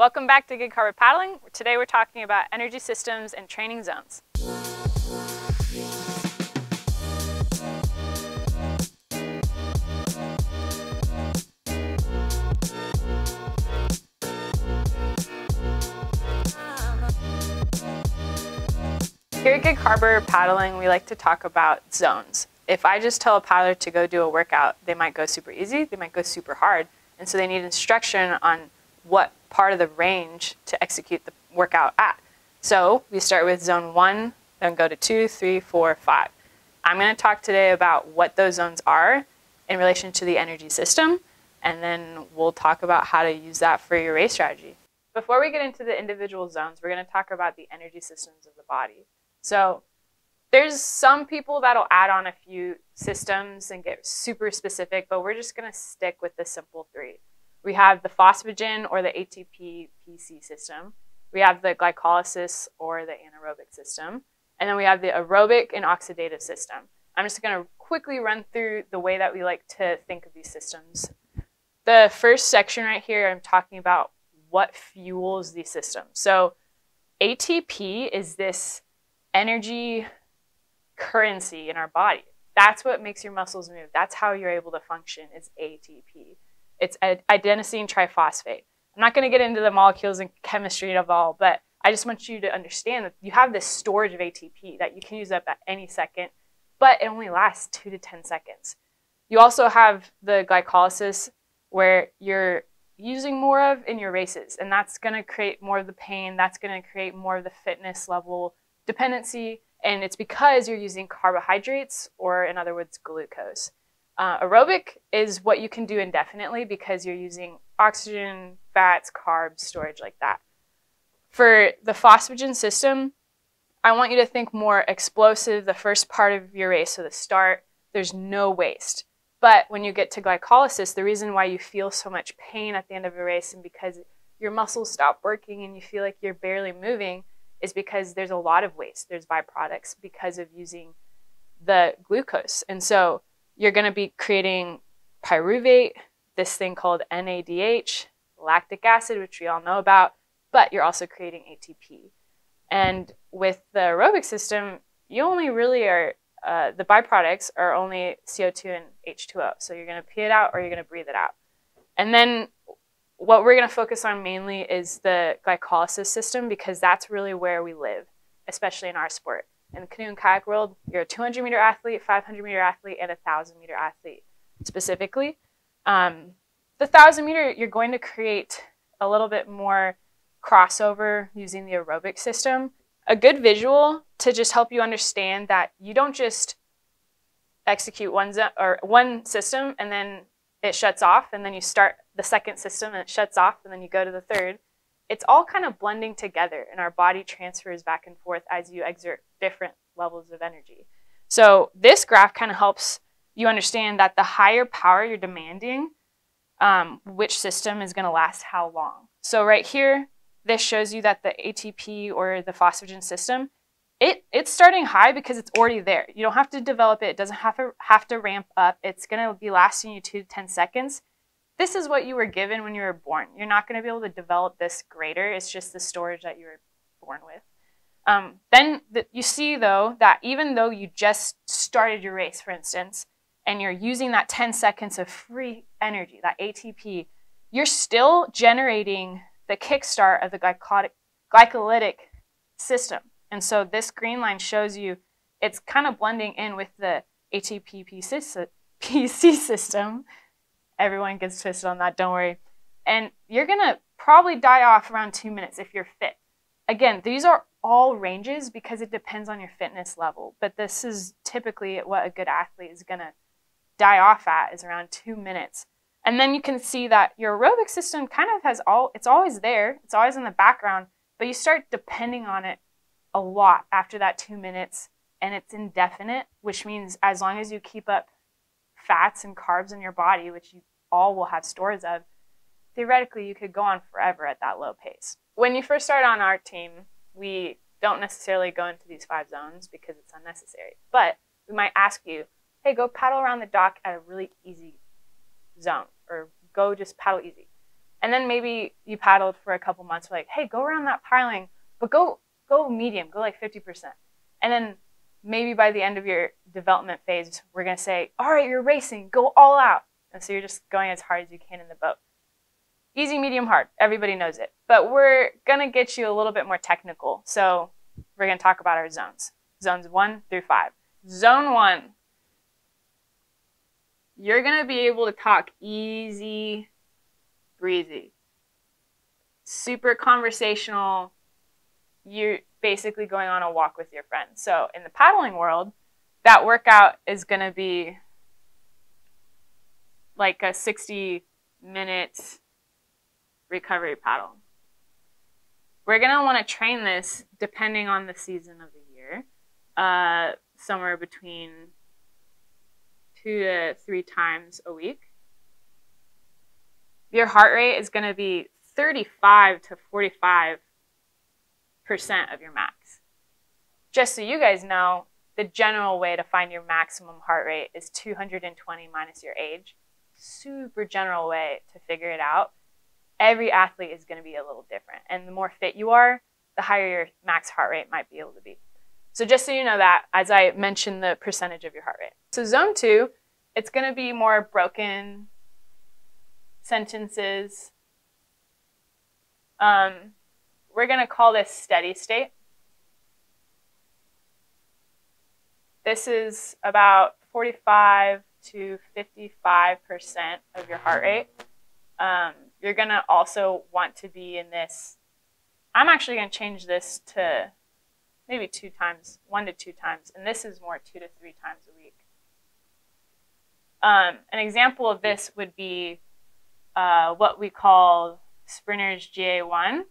Welcome back to Gig Harbor Paddling. Today we're talking about energy systems and training zones. Here at Gig Harbor Paddling, we like to talk about zones. If I just tell a paddler to go do a workout, they might go super easy, they might go super hard, and so they need instruction on what part of the range to execute the workout at. So we start with zone one, then go to two, three, four, five. I'm going to talk today about what those zones are in relation to the energy system, and then we'll talk about how to use that for your race strategy. Before we get into the individual zones, we're going to talk about the energy systems of the body. So there's some people that'll add on a few systems and get super specific, but we're just going to stick with the simple three. We have the phosphagen or the ATP PC system. We have the glycolysis or the anaerobic system. And then we have the aerobic and oxidative system. I'm just going to quickly run through the way that we like to think of these systems. The first section right here, I'm talking about what fuels these systems. So ATP is this energy currency in our body. That's what makes your muscles move. That's how you're able to function is ATP. It's adenosine triphosphate. I'm not going to get into the molecules and chemistry of all, but I just want you to understand that you have this storage of ATP that you can use up at any second, but it only lasts two to 10 seconds. You also have the glycolysis where you're using more of in your races, and that's going to create more of the pain. That's going to create more of the fitness level dependency, and it's because you're using carbohydrates, or in other words, glucose. Uh, aerobic is what you can do indefinitely because you're using oxygen, fats, carbs, storage like that. For the phosphagen system, I want you to think more explosive the first part of your race, so the start, there's no waste. But when you get to glycolysis, the reason why you feel so much pain at the end of a race and because your muscles stop working and you feel like you're barely moving is because there's a lot of waste. There's byproducts because of using the glucose. And so you're going to be creating pyruvate, this thing called NADH, lactic acid, which we all know about, but you're also creating ATP. And with the aerobic system, you only really are, uh, the byproducts are only CO2 and H2O. So you're going to pee it out or you're going to breathe it out. And then what we're going to focus on mainly is the glycolysis system because that's really where we live, especially in our sport. In the canoe and kayak world, you're a 200 meter athlete, 500 meter athlete, and a 1,000 meter athlete specifically. Um, the 1,000 meter, you're going to create a little bit more crossover using the aerobic system. A good visual to just help you understand that you don't just execute one or one system and then it shuts off and then you start the second system and it shuts off and then you go to the third. It's all kind of blending together and our body transfers back and forth as you exert different levels of energy. So this graph kind of helps you understand that the higher power you're demanding, um, which system is going to last how long. So right here, this shows you that the ATP or the phosphagen system, it, it's starting high because it's already there. You don't have to develop it. It doesn't have to, have to ramp up. It's going to be lasting you two to 10 seconds. This is what you were given when you were born. You're not going to be able to develop this greater. It's just the storage that you were born with. Um, then the, you see, though, that even though you just started your race, for instance, and you're using that 10 seconds of free energy, that ATP, you're still generating the kickstart of the glycolytic, glycolytic system. And so this green line shows you it's kind of blending in with the ATP PC system. Everyone gets twisted on that, don't worry. And you're going to probably die off around two minutes if you're fit. Again, these are all ranges because it depends on your fitness level, but this is typically what a good athlete is going to die off at is around two minutes. And then you can see that your aerobic system kind of has all, it's always there, it's always in the background, but you start depending on it a lot after that two minutes and it's indefinite, which means as long as you keep up fats and carbs in your body, which you all will have stores of, theoretically you could go on forever at that low pace. When you first start on our team, we don't necessarily go into these five zones because it's unnecessary, but we might ask you, hey, go paddle around the dock at a really easy zone or go just paddle easy. And then maybe you paddled for a couple months, like, hey, go around that piling, but go go medium, go like 50%. And then maybe by the end of your development phase, we're gonna say, all right, you're racing, go all out. And so you're just going as hard as you can in the boat. Easy, medium, hard. Everybody knows it. But we're gonna get you a little bit more technical. So we're gonna talk about our zones. Zones one through five. Zone one, you're gonna be able to talk easy breezy, super conversational. You're basically going on a walk with your friends. So in the paddling world, that workout is going to be like a 60 minute recovery paddle. We're going to want to train this depending on the season of the year, uh, somewhere between two to three times a week your heart rate is going to be 35 to 45 percent of your max. Just so you guys know, the general way to find your maximum heart rate is 220 minus your age. Super general way to figure it out. Every athlete is going to be a little different, and the more fit you are, the higher your max heart rate might be able to be. So just so you know that, as I mentioned the percentage of your heart rate. So zone two, it's going to be more broken sentences. Um, we're going to call this steady state. This is about 45 to 55% of your heart rate. Um, you're going to also want to be in this. I'm actually going to change this to maybe two times, one to two times, and this is more two to three times a week. Um, an example of this would be uh, what we call Sprinter's GA1.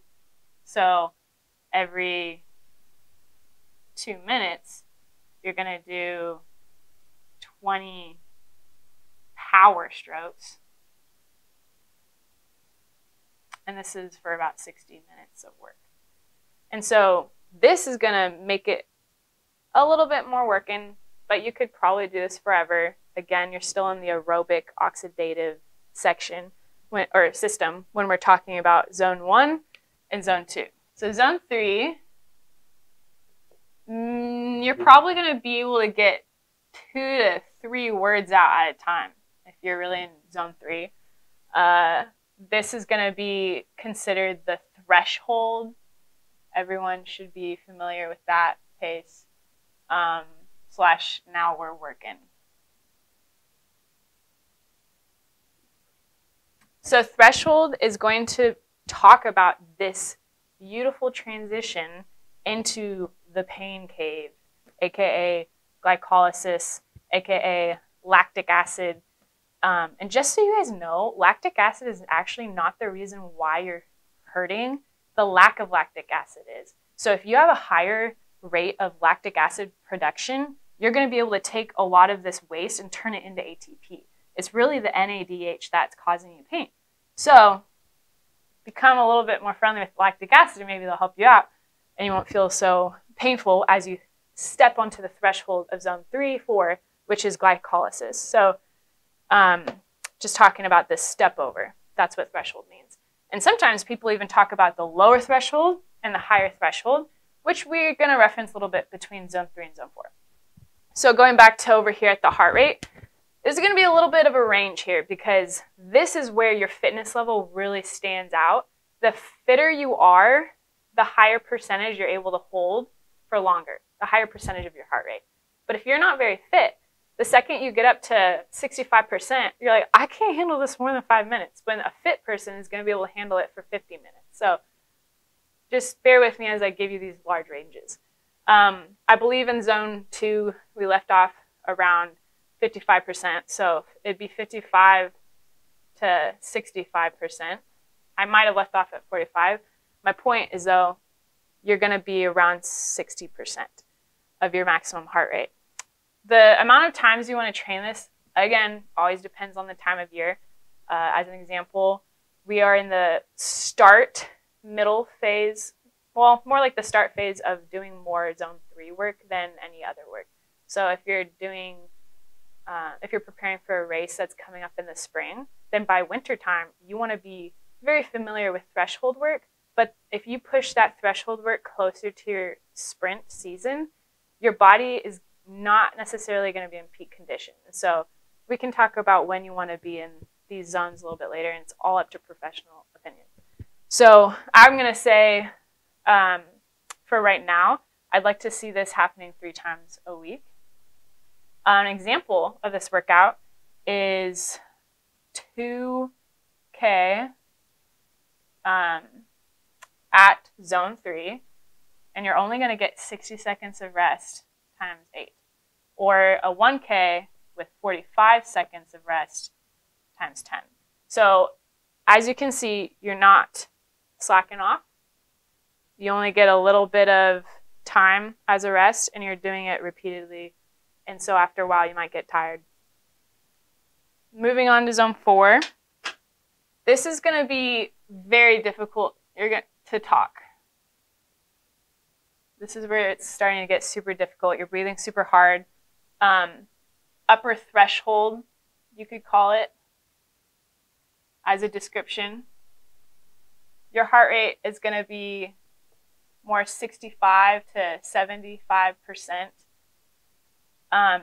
So every two minutes, you're going to do 20 power strokes. And this is for about 60 minutes of work. And so this is going to make it a little bit more working, but you could probably do this forever. Again, you're still in the aerobic oxidative section when, or system when we're talking about zone one and zone two. So zone three, mm, you're probably going to be able to get two to three words out at a time if you're really in zone three. Uh, this is going to be considered the threshold. Everyone should be familiar with that pace. Um, slash, now we're working. So threshold is going to talk about this beautiful transition into the pain cave, aka glycolysis, aka lactic acid. Um, and just so you guys know, lactic acid is actually not the reason why you're hurting. The lack of lactic acid is. So if you have a higher rate of lactic acid production, you're going to be able to take a lot of this waste and turn it into ATP. It's really the NADH that's causing you pain. So become a little bit more friendly with lactic acid, and maybe they'll help you out, and you won't feel so painful as you step onto the threshold of zone three, four, which is glycolysis. So um, just talking about this step over, that's what threshold means. And sometimes people even talk about the lower threshold and the higher threshold, which we're going to reference a little bit between zone three and zone four. So going back to over here at the heart rate, there's going to be a little bit of a range here because this is where your fitness level really stands out. The fitter you are, the higher percentage you're able to hold for longer, the higher percentage of your heart rate. But if you're not very fit, the second you get up to 65%, you're like, I can't handle this more than five minutes. when a fit person is going to be able to handle it for 50 minutes. So just bear with me as I give you these large ranges. Um, I believe in zone two, we left off around 55%. So it'd be 55 to 65%. I might have left off at 45. My point is though, you're going to be around 60% of your maximum heart rate. The amount of times you want to train this, again, always depends on the time of year. Uh, as an example, we are in the start middle phase, well, more like the start phase of doing more zone three work than any other work. So if you're doing uh, if you're preparing for a race that's coming up in the spring, then by wintertime, you want to be very familiar with threshold work, but if you push that threshold work closer to your sprint season, your body is not necessarily going to be in peak condition. So we can talk about when you want to be in these zones a little bit later, and it's all up to professional opinion. So I'm going to say um, for right now, I'd like to see this happening three times a week. An example of this workout is 2K um, at zone three, and you're only going to get 60 seconds of rest times eight. Or a 1K with 45 seconds of rest times 10. So as you can see, you're not slacking off. You only get a little bit of time as a rest, and you're doing it repeatedly. And so after a while, you might get tired. Moving on to zone four. This is going to be very difficult. You're going to talk. This is where it's starting to get super difficult. You're breathing super hard. Um, upper threshold, you could call it, as a description. Your heart rate is going to be more 65 to 75 percent. Um,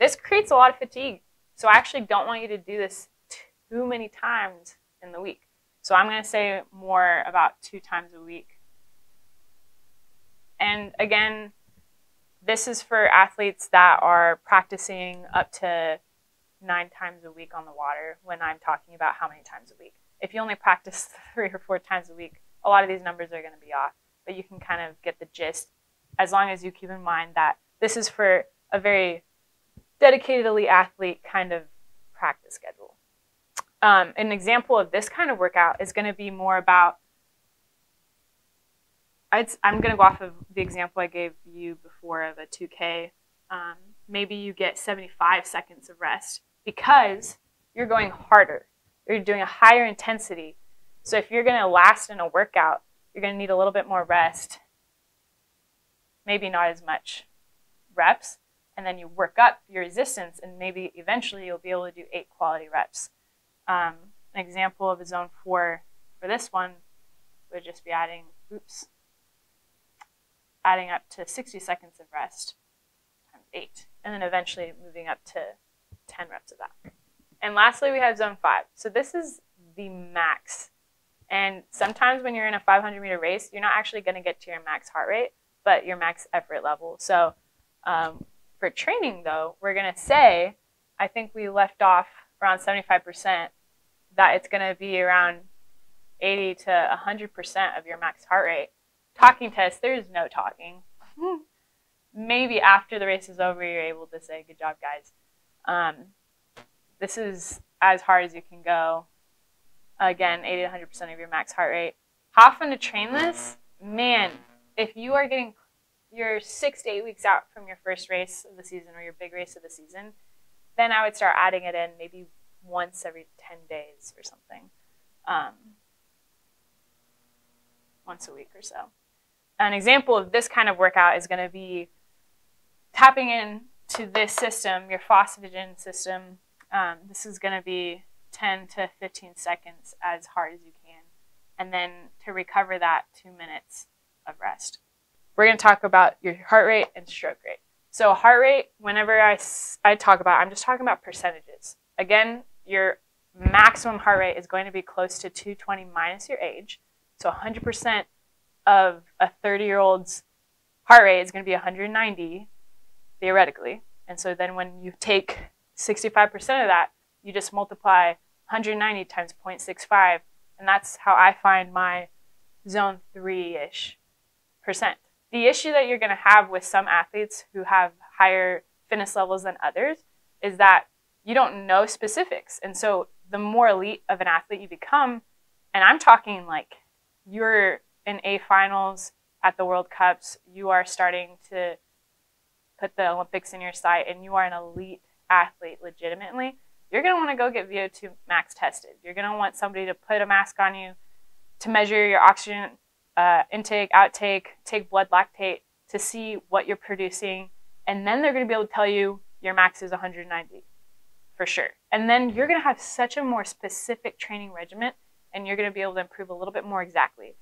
this creates a lot of fatigue. So I actually don't want you to do this too many times in the week. So I'm going to say more about two times a week. And again, this is for athletes that are practicing up to nine times a week on the water when I'm talking about how many times a week. If you only practice three or four times a week, a lot of these numbers are going to be off, but you can kind of get the gist as long as you keep in mind that this is for a very dedicated elite athlete kind of practice schedule. Um, an example of this kind of workout is going to be more about i am going to go off of the example I gave you before of a 2K. Um, maybe you get 75 seconds of rest because you're going harder. You're doing a higher intensity. So if you're going to last in a workout, you're going to need a little bit more rest. Maybe not as much reps. And then you work up your resistance, and maybe eventually you'll be able to do eight quality reps. Um, an example of a zone four for this one would just be adding, oops, adding up to 60 seconds of rest times eight, and then eventually moving up to 10 reps of that. And lastly, we have zone five. So this is the max. And sometimes when you're in a 500 meter race, you're not actually going to get to your max heart rate, but your max effort level. So um, for training, though, we're going to say, I think we left off around 75%, that it's going to be around 80 to 100% of your max heart rate. Talking test, there's no talking. Maybe after the race is over, you're able to say, good job, guys. Um, this is as hard as you can go. Again, 80 to 100% of your max heart rate. How often to train this? Man, if you are getting you're six to eight weeks out from your first race of the season or your big race of the season, then I would start adding it in maybe once every 10 days or something. Um, once a week or so. An example of this kind of workout is going to be tapping into this system, your phosphagen system. Um, this is going to be 10 to 15 seconds as hard as you can. And then to recover that, two minutes of rest. We're going to talk about your heart rate and stroke rate. So heart rate, whenever I, I talk about, I'm just talking about percentages. Again, your maximum heart rate is going to be close to 220 minus your age. So 100% of a 30 year old's heart rate is going to be 190 theoretically. And so then when you take 65% of that, you just multiply 190 times 0.65. And that's how I find my zone three ish percent. The issue that you're going to have with some athletes who have higher fitness levels than others is that you don't know specifics. And so the more elite of an athlete you become, and I'm talking like you're in A finals at the World Cups, you are starting to put the Olympics in your sight, and you are an elite athlete legitimately, you're going to want to go get VO2 max tested. You're going to want somebody to put a mask on you to measure your oxygen uh, intake, outtake, take blood lactate to see what you're producing, and then they're going to be able to tell you your max is 190. for sure. And then you're going to have such a more specific training regimen and you're going to be able to improve a little bit more exactly.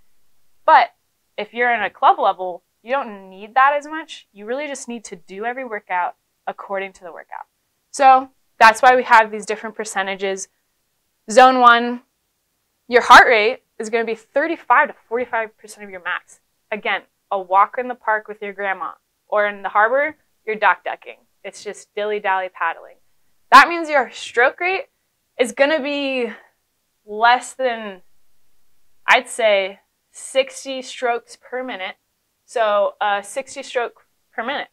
But if you're in a club level, you don't need that as much. You really just need to do every workout according to the workout. So that's why we have these different percentages. Zone one, your heart rate is going to be 35 to 45% of your max. Again, a walk in the park with your grandma, or in the harbor, you're dock ducking. It's just dilly dally paddling. That means your stroke rate is going to be less than, I'd say, 60 strokes per minute. So uh, 60 stroke per minute.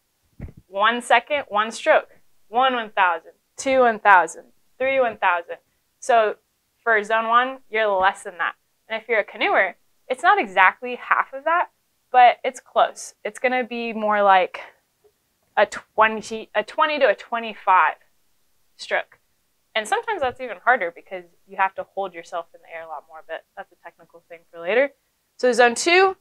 One second, one stroke. One 1,000, two 1,000, three 1,000. So for zone one, you're less than that. And if you're a canoer, it's not exactly half of that, but it's close. It's going to be more like a 20, a 20 to a 25 stroke. And sometimes that's even harder because you have to hold yourself in the air a lot more, but that's a technical thing for later. So zone two,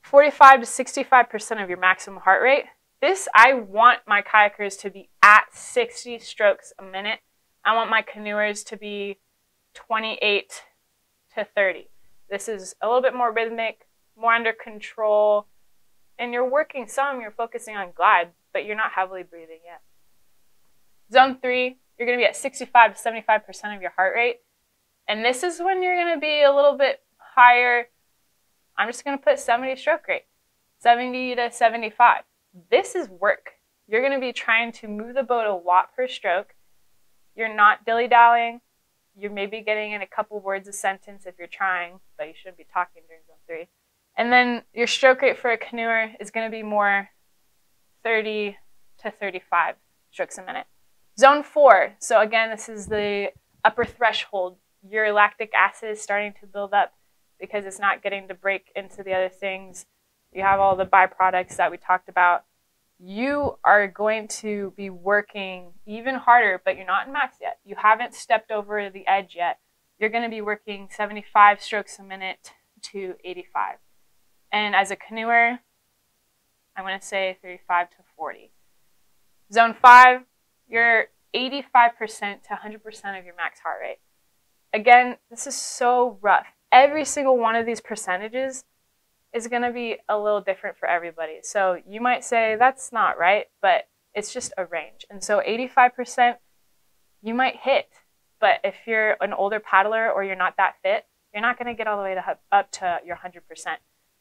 45 to 65% of your maximum heart rate. This, I want my kayakers to be at 60 strokes a minute. I want my canoers to be 28 to 30. This is a little bit more rhythmic, more under control, and you're working some, you're focusing on glide, but you're not heavily breathing yet. Zone three, you're going to be at 65 to 75% of your heart rate. And this is when you're going to be a little bit higher. I'm just going to put 70 stroke rate, 70 to 75. This is work. You're going to be trying to move the boat a lot per stroke. You're not dilly dallying. You're maybe getting in a couple words a sentence if you're trying, but you shouldn't be talking during zone three. And then your stroke rate for a canoer is going to be more 30 to 35 strokes a minute. Zone four. So again, this is the upper threshold. Your lactic acid is starting to build up because it's not getting to break into the other things. You have all the byproducts that we talked about. You are going to be working even harder, but you're not in max yet. You haven't stepped over the edge yet. You're going to be working 75 strokes a minute to 85. And as a canoer, I'm going to say 35 to 40. Zone 5, you're 85% to 100% of your max heart rate. Again, this is so rough. Every single one of these percentages is going to be a little different for everybody. So you might say that's not right, but it's just a range. And so 85% you might hit, but if you're an older paddler or you're not that fit, you're not going to get all the way to up to your 100%.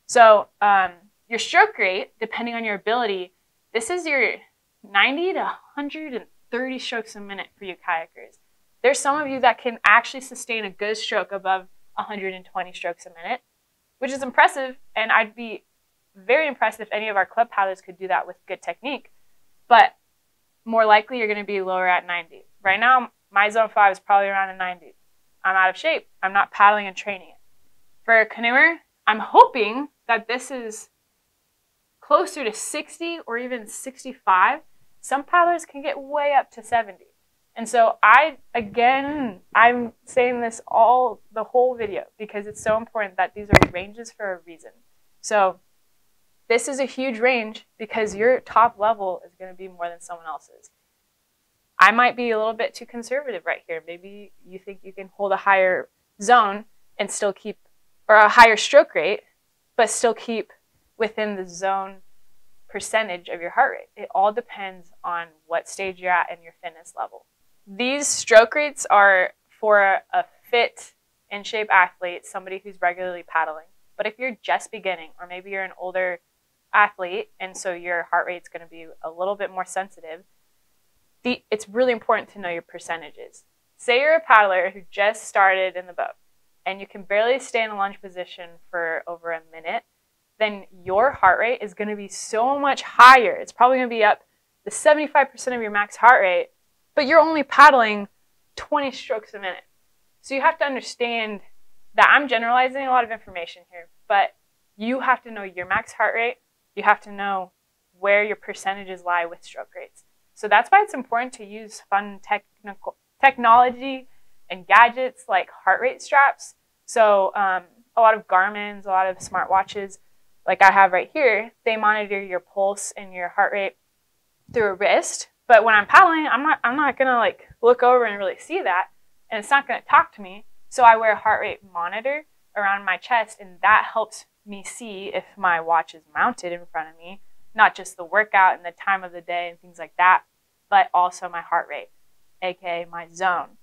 So um, your stroke rate, depending on your ability, this is your 90 to 130 strokes a minute for you kayakers. There's some of you that can actually sustain a good stroke above 120 strokes a minute, which is impressive. And I'd be very impressed if any of our club paddlers could do that with good technique. But more likely, you're going to be lower at 90. Right now, my zone five is probably around a 90. I'm out of shape. I'm not paddling and training it. For a canoeer, I'm hoping that this is closer to 60 or even 65. Some paddlers can get way up to 70. And so I, again, I'm saying this all, the whole video, because it's so important that these are ranges for a reason. So this is a huge range because your top level is going to be more than someone else's. I might be a little bit too conservative right here. Maybe you think you can hold a higher zone and still keep, or a higher stroke rate, but still keep within the zone percentage of your heart rate. It all depends on what stage you're at and your fitness level. These stroke rates are for a fit, in shape athlete, somebody who's regularly paddling. But if you're just beginning, or maybe you're an older athlete, and so your heart rate's going to be a little bit more sensitive, the, it's really important to know your percentages. Say you're a paddler who just started in the boat, and you can barely stay in a lunge position for over a minute then your heart rate is going to be so much higher. It's probably going to be up the 75% of your max heart rate, but you're only paddling 20 strokes a minute. So you have to understand that I'm generalizing a lot of information here, but you have to know your max heart rate. You have to know where your percentages lie with stroke rates. So that's why it's important to use fun technical technology and gadgets like heart rate straps. So um, a lot of Garmin's, a lot of smartwatches like I have right here, they monitor your pulse and your heart rate through a wrist, But when I'm paddling, I'm not I'm not gonna like look over and really see that, and it's not gonna talk to me. So I wear a heart rate monitor around my chest, and that helps me see if my watch is mounted in front of me, not just the workout and the time of the day and things like that, but also my heart rate, aka my zone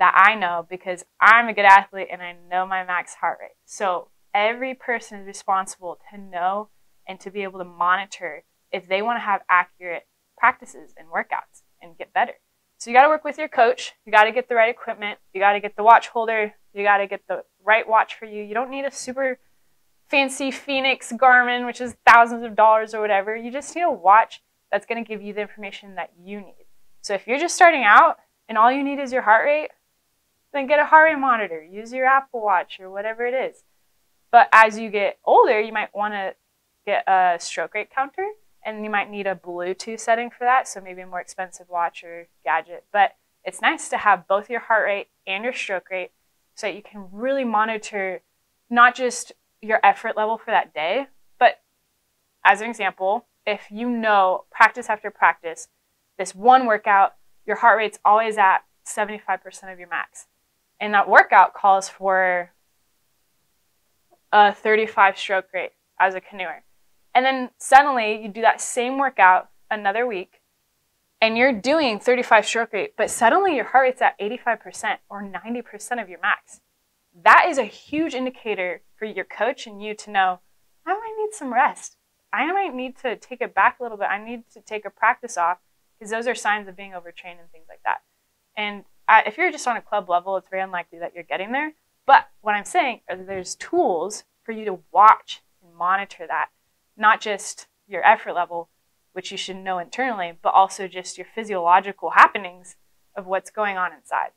that I know because I'm a good athlete and I know my max heart rate. So every person is responsible to know and to be able to monitor if they want to have accurate practices and workouts and get better. So you got to work with your coach. You got to get the right equipment. You got to get the watch holder. You got to get the right watch for you. You don't need a super fancy Fenix Garmin, which is thousands of dollars or whatever. You just need a watch that's going to give you the information that you need. So if you're just starting out and all you need is your heart rate, then get a heart rate monitor. Use your Apple Watch or whatever it is. But as you get older, you might want to get a stroke rate counter and you might need a Bluetooth setting for that. So maybe a more expensive watch or gadget. But it's nice to have both your heart rate and your stroke rate so that you can really monitor not just your effort level for that day, but as an example, if you know practice after practice, this one workout, your heart rate's always at 75% of your max. And that workout calls for a 35 stroke rate as a canoeer. And then suddenly you do that same workout another week and you're doing 35 stroke rate, but suddenly your heart rate's at 85% or 90% of your max. That is a huge indicator for your coach and you to know, I might need some rest. I might need to take it back a little bit. I need to take a practice off because those are signs of being overtrained and things like that. And if you're just on a club level, it's very unlikely that you're getting there. But what I'm saying is there's tools for you to watch and monitor that, not just your effort level, which you should know internally, but also just your physiological happenings of what's going on inside.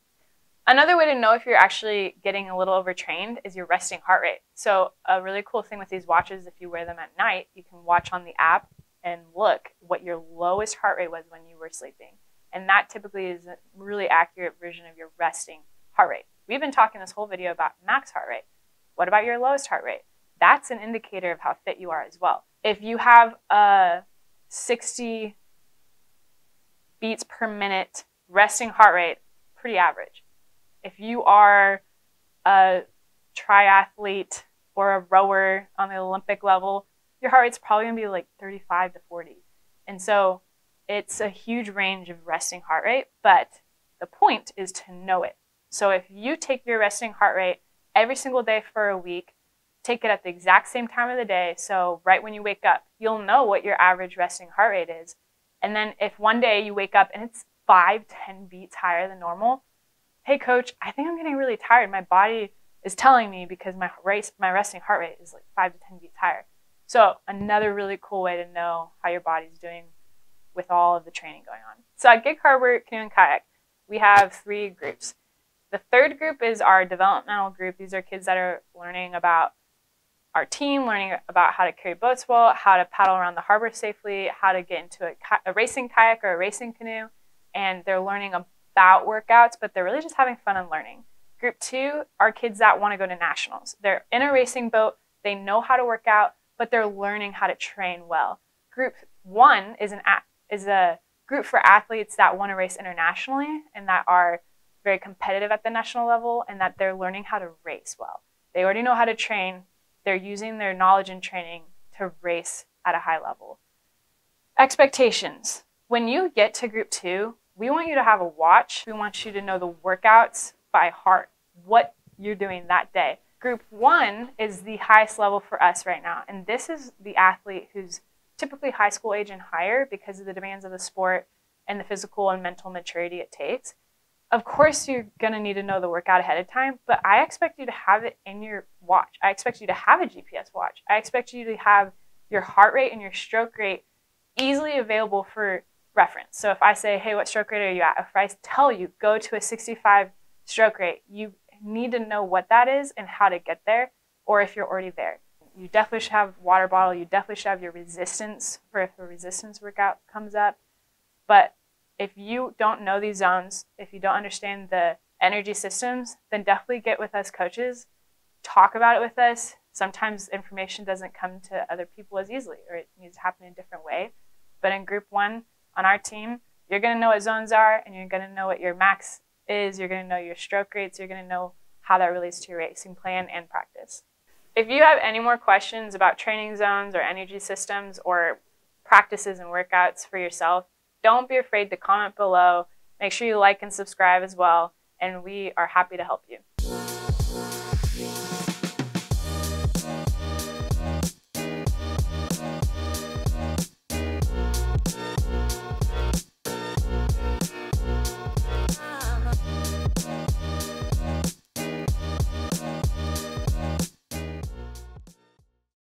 Another way to know if you're actually getting a little overtrained is your resting heart rate. So a really cool thing with these watches, if you wear them at night, you can watch on the app and look what your lowest heart rate was when you were sleeping. And that typically is a really accurate version of your resting heart rate. We've been talking this whole video about max heart rate. What about your lowest heart rate? That's an indicator of how fit you are as well. If you have a 60 beats per minute resting heart rate, pretty average. If you are a triathlete or a rower on the Olympic level, your heart rate's probably gonna be like 35 to 40. And so it's a huge range of resting heart rate, but the point is to know it. So if you take your resting heart rate every single day for a week, take it at the exact same time of the day, so right when you wake up, you'll know what your average resting heart rate is. And then if one day you wake up and it's five, ten beats higher than normal, hey coach, I think I'm getting really tired. My body is telling me because my race, my resting heart rate is like five to ten beats higher. So another really cool way to know how your body's doing with all of the training going on. So at Gig Harbor Canoe and Kayak, we have three groups. The third group is our developmental group. These are kids that are learning about our team, learning about how to carry boats well, how to paddle around the harbor safely, how to get into a, a racing kayak or a racing canoe, and they're learning about workouts, but they're really just having fun and learning. Group two are kids that want to go to nationals. They're in a racing boat, they know how to work out, but they're learning how to train well. Group one is an is a group for athletes that want to race internationally and that are very competitive at the national level and that they're learning how to race well. They already know how to train. They're using their knowledge and training to race at a high level. Expectations. When you get to group two, we want you to have a watch. We want you to know the workouts by heart, what you're doing that day. Group one is the highest level for us right now. And this is the athlete who's typically high school age and higher because of the demands of the sport and the physical and mental maturity it takes. Of course, you're going to need to know the workout ahead of time, but I expect you to have it in your watch. I expect you to have a GPS watch. I expect you to have your heart rate and your stroke rate easily available for reference. So if I say, hey, what stroke rate are you at? If I tell you, go to a 65 stroke rate, you need to know what that is and how to get there, or if you're already there you definitely should have water bottle. You definitely should have your resistance for if a resistance workout comes up. But if you don't know these zones, if you don't understand the energy systems, then definitely get with us coaches, talk about it with us. Sometimes information doesn't come to other people as easily, or it needs to happen in a different way. But in group one on our team, you're going to know what zones are, and you're going to know what your max is. You're going to know your stroke rates. You're going to know how that relates to your racing plan and practice. If you have any more questions about training zones or energy systems or practices and workouts for yourself, don't be afraid to comment below. Make sure you like and subscribe as well, and we are happy to help you.